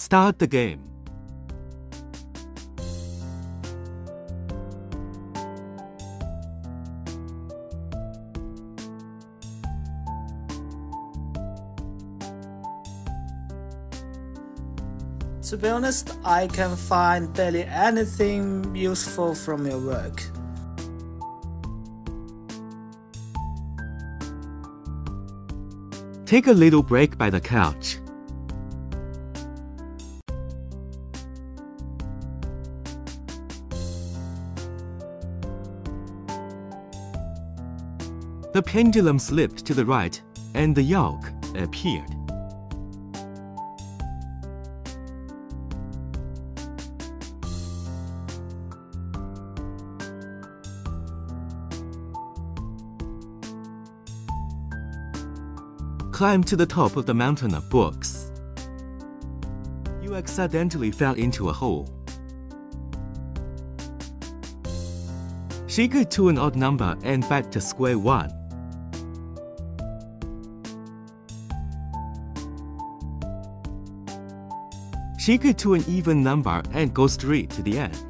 Start the game. To be honest, I can find barely anything useful from your work. Take a little break by the couch. The pendulum slipped to the right and the yolk appeared. Climb to the top of the mountain of books. You accidentally fell into a hole. Shake it to an odd number and back to square one. Shake it to an even number and go straight to the end.